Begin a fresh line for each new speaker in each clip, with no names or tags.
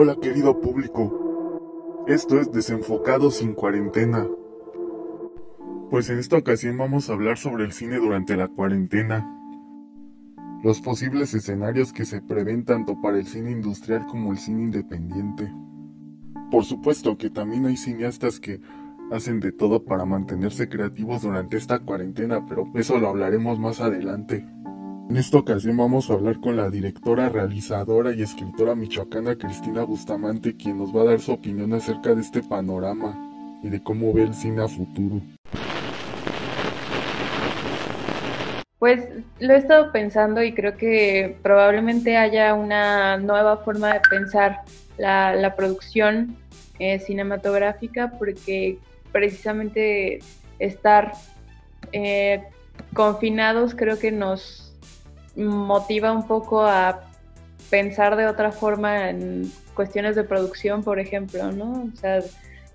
Hola querido público, esto es Desenfocado sin cuarentena. Pues en esta ocasión vamos a hablar sobre el cine durante la cuarentena. Los posibles escenarios que se prevén tanto para el cine industrial como el cine independiente. Por supuesto que también hay cineastas que hacen de todo para mantenerse creativos durante esta cuarentena, pero eso lo hablaremos más adelante. En esta ocasión vamos a hablar con la directora, realizadora y escritora michoacana Cristina Bustamante, quien nos va a dar su opinión acerca de este panorama y de cómo ve el cine a futuro.
Pues lo he estado pensando y creo que probablemente haya una nueva forma de pensar la, producción eh, cinematográfica porque precisamente estar eh, confinados creo que nos motiva un poco a pensar de otra forma en cuestiones de producción, por ejemplo, ¿no? O sea,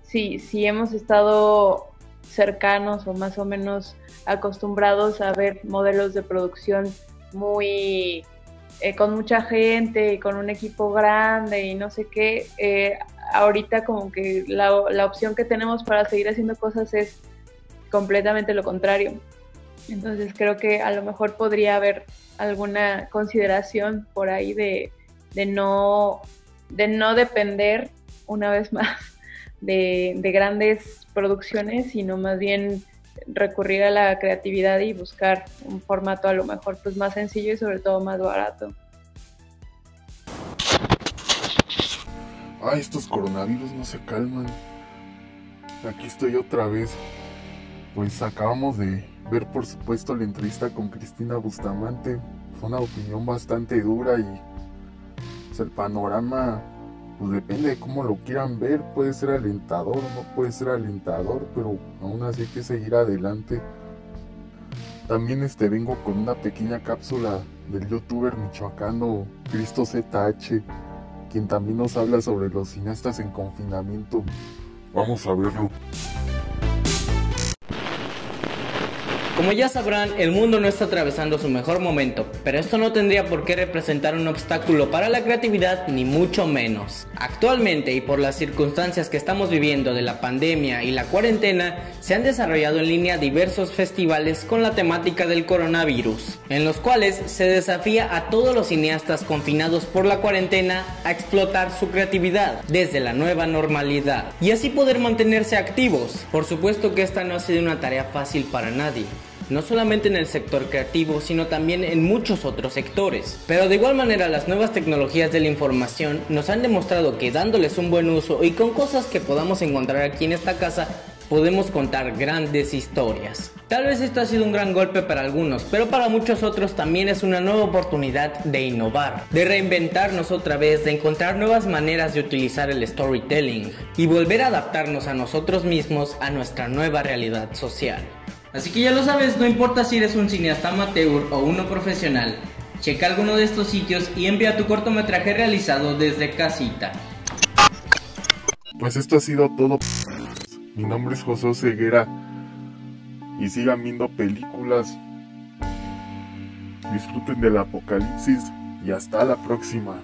si, si hemos estado cercanos o más o menos acostumbrados a ver modelos de producción muy eh, con mucha gente y con un equipo grande y no sé qué, eh, ahorita como que la, la opción que tenemos para seguir haciendo cosas es completamente lo contrario. Entonces creo que a lo mejor podría haber alguna consideración por ahí de, no, de no depender una vez más de, grandes producciones, sino más bien recurrir a la creatividad y buscar un formato a lo mejor pues más sencillo y sobre todo más barato.
Ay, estos coronavirus no se calman. Aquí estoy otra vez. Pues acabamos de ver por supuesto la entrevista con Cristina Bustamante. Fue una opinión bastante dura y pues, el panorama pues depende de cómo lo quieran ver, puede ser alentador o no puede ser alentador, pero aún así hay que seguir adelante. También este vengo con una pequeña cápsula del youtuber michoacano Cristo ZH, quien también nos habla sobre los cineastas en confinamiento. Vamos a verlo.
Como ya sabrán, el mundo no está atravesando su mejor momento, pero esto no tendría por qué representar un obstáculo para la creatividad, ni mucho menos. Actualmente, y por las circunstancias que estamos viviendo de la pandemia y la cuarentena, se han desarrollado en línea diversos festivales con la temática del coronavirus, en los cuales se desafía a todos los cineastas confinados por la cuarentena a explotar su creatividad desde la nueva normalidad y así poder mantenerse activos. Por supuesto que esta no ha sido una tarea fácil para nadie no solamente en el sector creativo, sino también en muchos otros sectores. Pero de igual manera las nuevas tecnologías de la información nos han demostrado que dándoles un buen uso y con cosas que podamos encontrar aquí en esta casa, podemos contar grandes historias. Tal vez esto ha sido un gran golpe para algunos, pero para muchos otros también es una nueva oportunidad de innovar, de reinventarnos otra vez, de encontrar nuevas maneras de utilizar el storytelling y volver a adaptarnos a nosotros mismos a nuestra nueva realidad social. Así que ya lo sabes, no importa si eres un cineasta amateur o uno profesional, checa alguno de estos sitios y envía tu cortometraje realizado desde casita.
Pues esto ha sido todo. Mi nombre es José Ceguera y sigan viendo películas. Disfruten del apocalipsis y hasta la próxima.